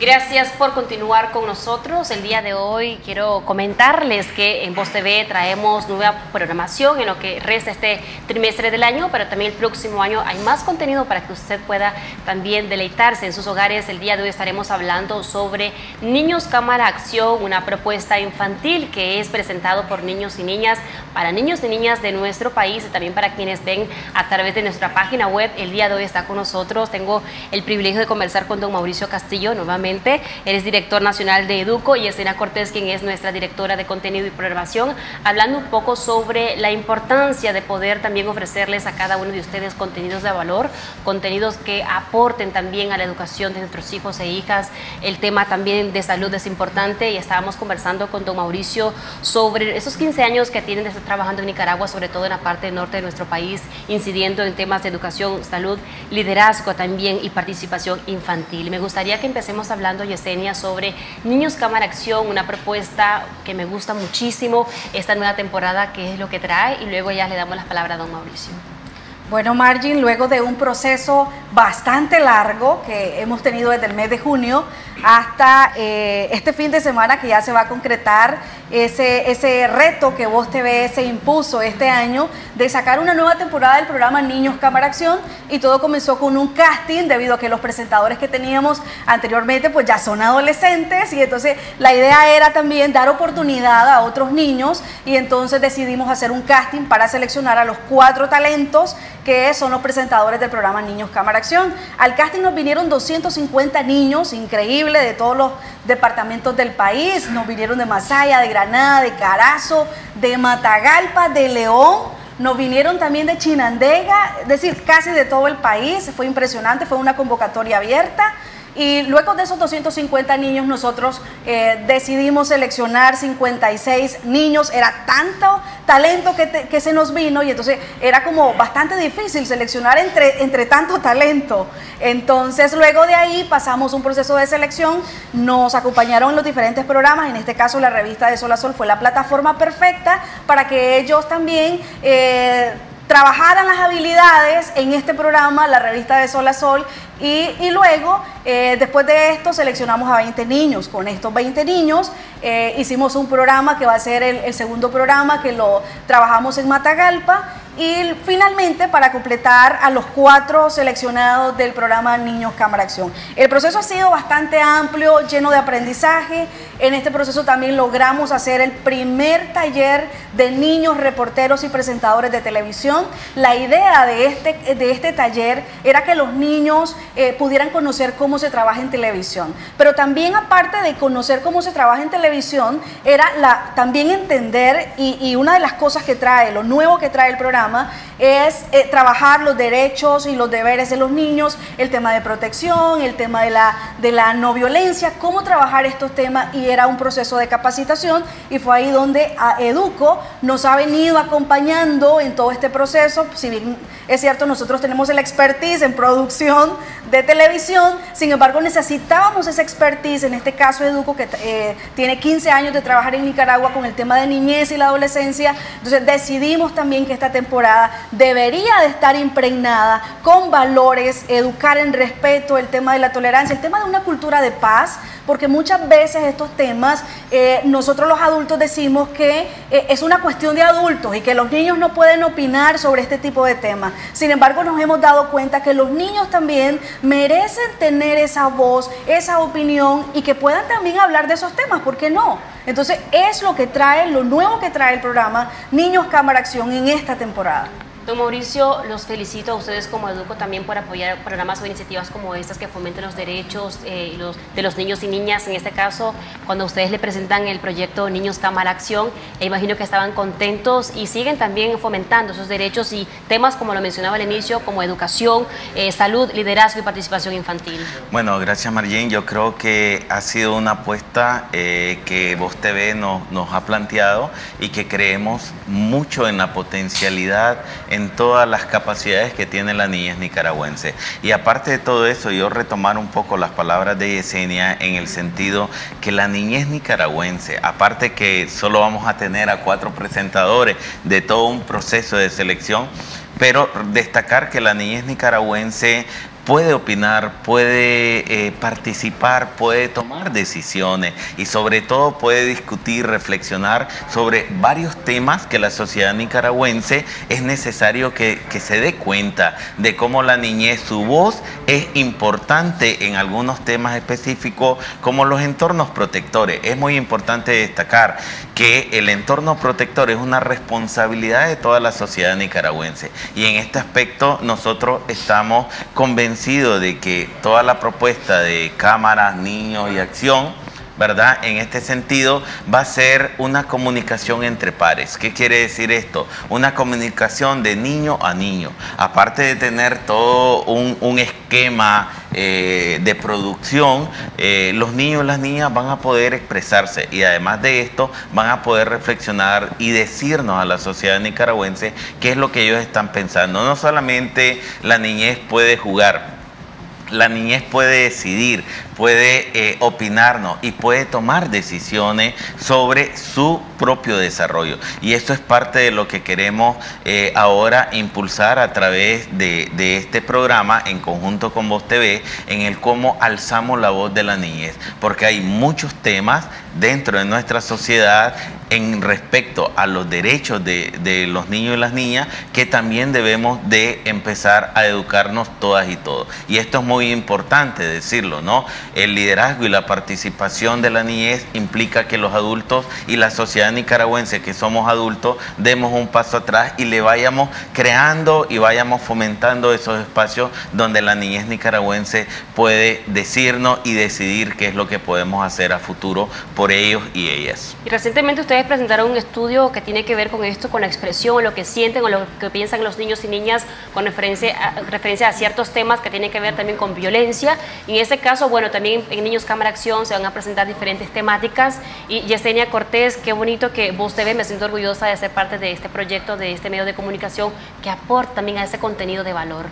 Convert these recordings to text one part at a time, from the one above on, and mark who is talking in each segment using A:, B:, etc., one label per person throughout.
A: Gracias por continuar con nosotros. El día de hoy quiero comentarles que en Voz TV traemos nueva programación en lo que resta este trimestre del año, pero también el próximo año hay más contenido para que usted pueda también deleitarse en sus hogares. El día de hoy estaremos hablando sobre Niños Cámara Acción, una propuesta infantil que es presentado por niños y niñas para niños y niñas de nuestro país y también para quienes ven a través de nuestra página web. El día de hoy está con nosotros. Tengo el privilegio de conversar con don Mauricio Castillo nuevamente Eres director nacional de Educo y Escena Cortés, quien es nuestra directora de contenido y programación, hablando un poco sobre la importancia de poder también ofrecerles a cada uno de ustedes contenidos de valor, contenidos que aporten también a la educación de nuestros hijos e hijas. El tema también de salud es importante y estábamos conversando con don Mauricio sobre esos 15 años que tienen de estar trabajando en Nicaragua, sobre todo en la parte norte de nuestro país, incidiendo en temas de educación, salud, liderazgo también y participación infantil. Me gustaría que empecemos hablando, Yesenia, sobre Niños Cámara Acción, una propuesta que me gusta muchísimo, esta nueva temporada, que es lo que trae, y luego ya le damos las palabras a don Mauricio.
B: Bueno, Margin, luego de un proceso bastante largo que hemos tenido desde el mes de junio hasta eh, este fin de semana que ya se va a concretar ese, ese reto que Voz TV se impuso este año de sacar una nueva temporada del programa Niños Cámara Acción y todo comenzó con un casting debido a que los presentadores que teníamos anteriormente pues ya son adolescentes y entonces la idea era también dar oportunidad a otros niños y entonces decidimos hacer un casting para seleccionar a los cuatro talentos que son los presentadores del programa Niños Cámara Acción. Al casting nos vinieron 250 niños, increíble, de todos los departamentos del país. Nos vinieron de Masaya, de Granada, de Carazo, de Matagalpa, de León. Nos vinieron también de Chinandega, es decir, casi de todo el país. Fue impresionante, fue una convocatoria abierta. Y luego de esos 250 niños nosotros eh, decidimos seleccionar 56 niños. Era tanto talento que, se nos vino y entonces era como bastante difícil seleccionar entre, entre tanto talento. Entonces luego de ahí pasamos un proceso de selección, nos acompañaron los diferentes programas, en este caso la revista de Sol a Sol fue la plataforma perfecta para que ellos también... Eh, trabajaran las habilidades en este programa, la revista de Sol a Sol, y, luego, eh, después de esto, seleccionamos a 20 niños. Con estos 20 niños eh, hicimos un programa que va a ser el, el segundo programa que lo trabajamos en Matagalpa y finalmente para completar a los cuatro seleccionados del programa Niños Cámara Acción. El proceso ha sido bastante amplio, lleno de aprendizaje. En este proceso también logramos hacer el primer taller de niños reporteros y presentadores de televisión. La idea de este, de este taller era que los niños eh, pudieran conocer cómo se trabaja en televisión. Pero también aparte de conocer cómo se trabaja en televisión, era también entender y, y una de las cosas que trae, lo nuevo que trae el programa, es eh, trabajar los derechos y los deberes de los niños, el tema de protección, el tema de la, de la no violencia, cómo trabajar estos temas y era un proceso de capacitación y fue ahí donde a Educo nos ha venido acompañando en todo este proceso, si bien es cierto, nosotros tenemos el expertise en producción de televisión, sin embargo necesitábamos esa expertise, en este caso Educo, que eh, tiene 15 años de trabajar en Nicaragua con el tema de niñez y la adolescencia, entonces decidimos también que esta temporada debería de estar impregnada con valores, educar en respeto, el tema de la tolerancia, el tema de una cultura de paz, porque muchas veces estos temas eh, nosotros los adultos decimos que eh, es una cuestión de adultos y que los niños no pueden opinar sobre este tipo de temas. Sin embargo, nos hemos dado cuenta que los niños también merecen tener esa voz, esa opinión y que puedan también hablar de esos temas, ¿por qué no? Entonces es lo que trae, lo nuevo que trae el programa Niños Cámara Acción en esta temporada.
A: Don Mauricio, los felicito a ustedes como Educo también por apoyar programas o iniciativas como estas que fomenten los derechos eh, de los niños y niñas. En este caso, cuando ustedes le presentan el proyecto Niños Cámara Acción, e imagino que estaban contentos y siguen también fomentando esos derechos y temas como lo mencionaba al inicio, como educación, eh, salud, liderazgo y participación infantil.
C: Bueno, gracias Marlene. Yo creo que ha sido una apuesta eh, que Voz TV nos, ha planteado y que creemos mucho en la potencialidad, en todas las capacidades que tiene la niñez nicaragüense. Y aparte de todo eso, yo retomar un poco las palabras de Yesenia en el sentido que la niñez nicaragüense, aparte que solo vamos a tener a cuatro presentadores de todo un proceso de selección, pero destacar que la niñez nicaragüense puede opinar, puede eh, participar, puede tomar decisiones y sobre todo puede discutir, reflexionar sobre varios temas que la sociedad nicaragüense es necesario que, que se dé cuenta de cómo la niñez, su voz es importante en algunos temas específicos como los entornos protectores. Es muy importante destacar que el entorno protector es una responsabilidad de toda la sociedad nicaragüense y en este aspecto nosotros estamos convencidos de que toda la propuesta de cámaras, niños y acción ¿verdad? En este sentido va a ser una comunicación entre pares. ¿Qué quiere decir esto? Una comunicación de niño a niño. Aparte de tener todo un, esquema eh, de producción, eh, los niños y las niñas van a poder expresarse y además de esto van a poder reflexionar y decirnos a la sociedad nicaragüense qué es lo que ellos están pensando. No solamente la niñez puede jugar, la niñez puede decidir, puede eh, opinarnos y puede tomar decisiones sobre su propio desarrollo. Y eso es parte de lo que queremos eh, ahora impulsar a través de, de, este programa en conjunto con Voz TV, en el cómo alzamos la voz de la niñez, porque hay muchos temas dentro de nuestra sociedad en respecto a los derechos de, los niños y las niñas que también debemos de empezar a educarnos todas y todos. Y esto es muy importante decirlo, ¿no? El liderazgo y la participación de la niñez implica que los adultos y la sociedad nicaragüense que somos adultos demos un paso atrás y le vayamos creando y vayamos fomentando esos espacios donde la niñez nicaragüense puede decirnos y decidir qué es lo que podemos hacer a futuro por ellos y ellas.
A: Y recientemente ustedes presentaron un estudio que tiene que ver con esto, con la expresión, lo que sienten o lo que piensan los niños y niñas con referencia a, referencia a ciertos temas que tienen que ver también con violencia. Y en este caso, bueno, también en Niños Cámara Acción se van a presentar diferentes temáticas. Y Yesenia Cortés, qué bonito que vos te ves, me siento orgullosa de ser parte de este proyecto, de este medio de comunicación que aporta también a ese contenido de valor.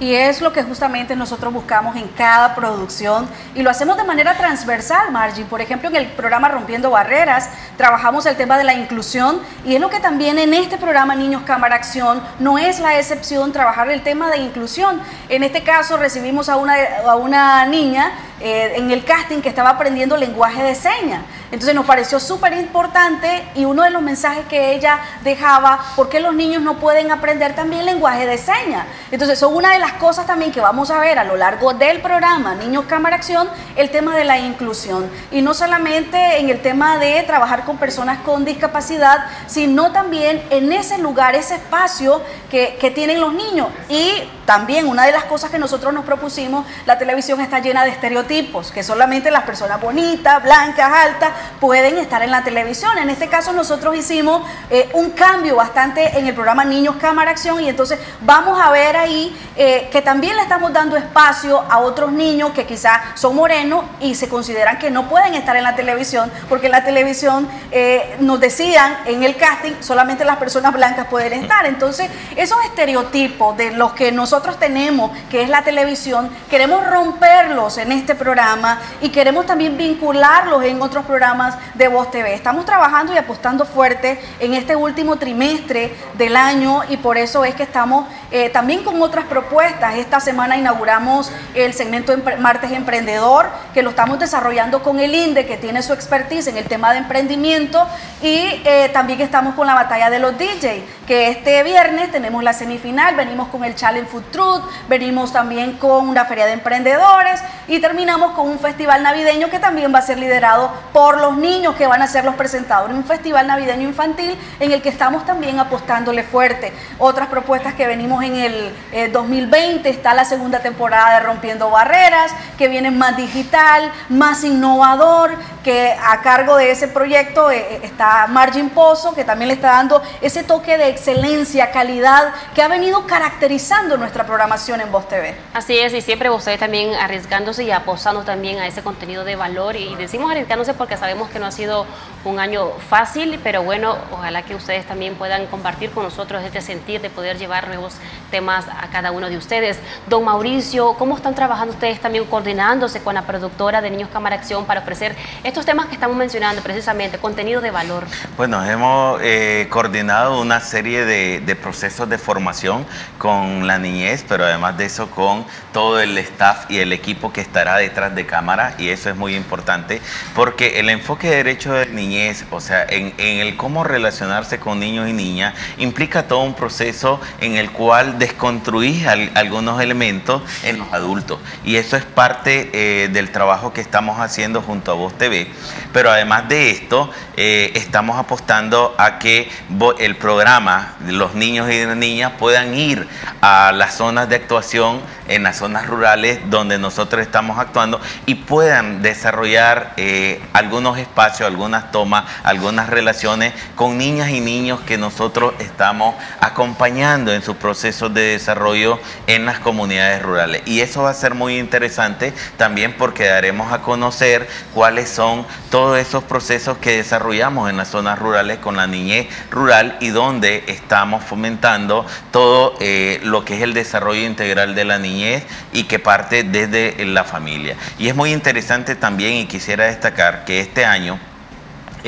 B: Y es lo que justamente nosotros buscamos en cada producción y lo hacemos de manera transversal, Margie. Por ejemplo, en el programa Rompiendo Barreras trabajamos el tema de la inclusión y es lo que también en este programa Niños Cámara Acción no es la excepción trabajar el tema de inclusión. En este caso recibimos a una, a una niña eh, en el casting que estaba aprendiendo lenguaje de señas. Entonces nos pareció súper importante y uno de los mensajes que ella dejaba, ¿por qué los niños no pueden aprender también lenguaje de señas? Entonces son una de las cosas también que vamos a ver a lo largo del programa Niños Cámara Acción, el tema de la inclusión. Y no solamente en el tema de trabajar con personas con discapacidad, sino también en ese lugar, ese espacio que, que tienen los niños. Y también una de las cosas que nosotros nos propusimos, la televisión está llena de estereotipos, que solamente las personas bonitas, blancas, altas, pueden estar en la televisión. En este caso nosotros hicimos eh, un cambio bastante en el programa Niños Cámara Acción y entonces vamos a ver ahí eh, que también le estamos dando espacio a otros niños que quizás son morenos y se consideran que no pueden estar en la televisión porque en la televisión eh, nos decían en el casting solamente las personas blancas pueden estar. Entonces esos estereotipos de los que nosotros tenemos, que es la televisión, queremos romperlos en este programa y queremos también vincularlos en otros programas de Voz TV. Estamos trabajando y apostando fuerte en este último trimestre del año y por eso es que estamos eh, también con otras propuestas. Esta semana inauguramos el segmento Martes Emprendedor, que lo estamos desarrollando con el INDE, que tiene su expertise en el tema de emprendimiento, y eh, también estamos con la batalla de los DJs, que este viernes tenemos la semifinal, venimos con el Challenge Food Truth, venimos también con una feria de emprendedores y terminamos con un festival navideño que también va a ser liderado por los niños que van a ser los presentadores, un festival navideño infantil en el que estamos también apostándole fuerte. Otras propuestas que venimos en el 2020 eh, está la segunda temporada de Rompiendo Barreras, que viene más digital, más innovador, que a cargo de ese proyecto eh, eh, está Margin Pozo, que también le está dando ese toque de excelencia, calidad, que ha venido caracterizando nuestra programación en Voz TV.
A: Así es, y siempre ustedes también arriesgándose y apostando también a ese contenido de valor, y decimos arriesgándose porque sabemos que no ha sido un año fácil, pero bueno, ojalá que ustedes también puedan compartir con nosotros este sentir de poder llevar nuevos temas a cada uno de ustedes. Don Mauricio, ¿cómo están trabajando ustedes también coordinándose con la productora de Niños Cámara Acción para ofrecer estos temas que estamos mencionando precisamente, contenido de valor?
C: Bueno, hemos eh, coordinado una serie de, de procesos de formación con la niñez, pero además de eso con todo el staff y el equipo que estará detrás de cámara y eso es muy importante porque el enfoque de derecho de niñez, o sea, en, el cómo relacionarse con niños y niñas, implica todo un proceso en el cual desconstruís algunos elementos en los adultos. Y eso es parte eh, del trabajo que estamos haciendo junto a Voz TV, pero además de esto, eh, estamos apostando a que el programa, los niños y niñas puedan ir a las zonas de actuación en las zonas rurales donde nosotros estamos actuando y puedan desarrollar eh, algunos espacios, algunas tomas, algunas relaciones con niñas y niños que nosotros estamos acompañando en sus procesos de desarrollo en las comunidades rurales. Y eso va a ser muy interesante también porque daremos a conocer cuáles son todos esos procesos que desarrollamos en las zonas rurales con la niñez rural y donde estamos fomentando todo eh, lo que es el desarrollo integral de la niñez y que parte desde la familia. Y es muy interesante también y quisiera destacar que este año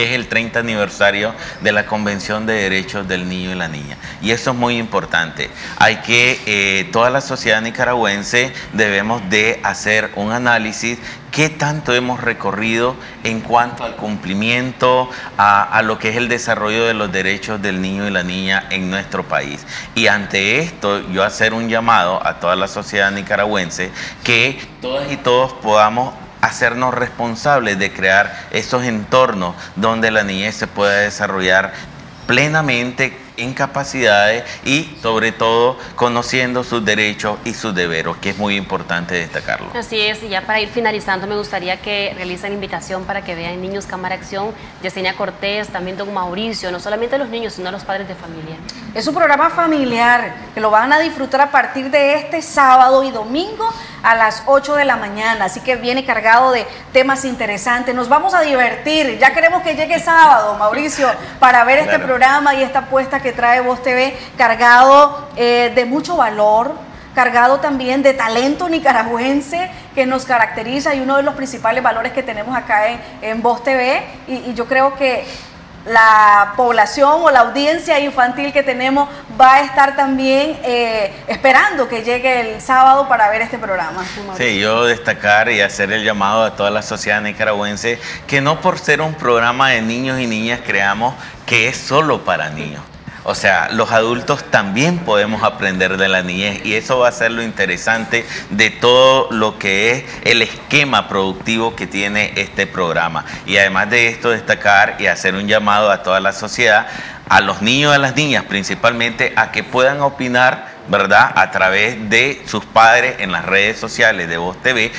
C: es el 30 aniversario de la Convención de Derechos del Niño y la Niña. Y eso es muy importante. Hay que, eh, toda la sociedad nicaragüense debemos de hacer un análisis qué tanto hemos recorrido en cuanto al cumplimiento, a, lo que es el desarrollo de los derechos del niño y la niña en nuestro país. Y ante esto, yo hacer un llamado a toda la sociedad nicaragüense que todas y todos podamos hacernos responsables de crear esos entornos donde la niñez se pueda desarrollar plenamente en capacidades y sobre todo conociendo sus derechos y sus deberes, que es muy importante destacarlo.
A: Así es, y ya para ir finalizando me gustaría que realicen invitación para que vean Niños Cámara Acción, Yesenia Cortés, también don Mauricio, no solamente los niños, sino los padres de familia.
B: Es un programa familiar que lo van a disfrutar a partir de este sábado y domingo a las 8 de la mañana, así que viene cargado de temas interesantes. Nos vamos a divertir, ya queremos que llegue sábado, Mauricio, para ver este programa y esta apuesta que trae Voz TV, cargado eh, de mucho valor, cargado también de talento nicaragüense que nos caracteriza y uno de los principales valores que tenemos acá en, en Voz TV. y yo creo que la población o la audiencia infantil que tenemos va a estar también eh, esperando que llegue el sábado para ver este programa.
C: Sí, yo destacar y hacer el llamado a toda la sociedad nicaragüense que no por ser un programa de niños y niñas creamos que es solo para niños. O sea, los adultos también podemos aprender de la niñez y eso va a ser lo interesante de todo lo que es el esquema productivo que tiene este programa. Y además de esto, destacar y hacer un llamado a toda la sociedad, a los niños y a las niñas principalmente, a que puedan opinar, ¿verdad?, a través de sus padres en las redes sociales de Voz TV,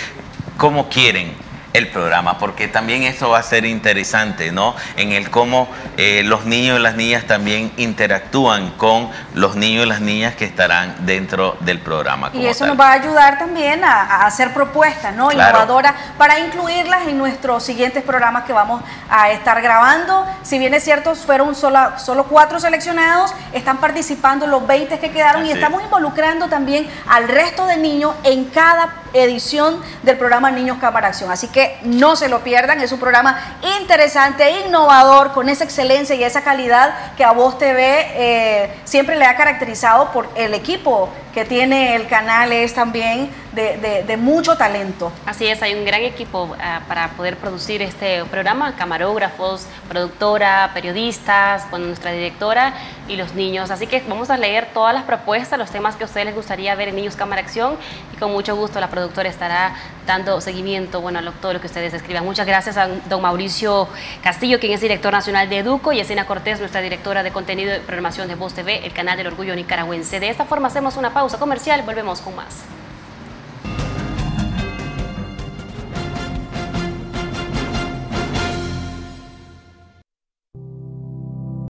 C: como quieren el programa, porque también eso va a ser interesante, ¿no? En el cómo eh, los niños y las niñas también interactúan con los niños y las niñas que estarán dentro del programa.
B: Y eso nos va a ayudar también a, hacer propuestas, ¿no? Innovadoras para incluirlas en nuestros siguientes programas que vamos a estar grabando. Si bien es cierto, fueron solo, solo cuatro seleccionados, están participando los 20 que quedaron y estamos involucrando también al resto de niños en cada edición del programa Niños Cámara Acción. Así que no se lo pierdan, es un programa interesante, innovador, con esa excelencia y esa calidad que a Voz TV eh, siempre le ha caracterizado por el equipo que tiene el canal, es también de, mucho talento.
A: Así es, hay un gran equipo ah, para poder producir este programa, camarógrafos, productora, periodistas, con nuestra directora y los niños. Así que vamos a leer todas las propuestas, los temas que a ustedes les gustaría ver en Niños Cámara Acción y con mucho gusto la productora estará dando seguimiento bueno, a todo lo que ustedes escriban. Muchas gracias a don Mauricio Castillo, quien es director nacional de Educo, y a Escena Cortés, nuestra directora de contenido y programación de Voz TV, el canal del orgullo nicaragüense. De esta forma hacemos una pausa comercial, volvemos con más.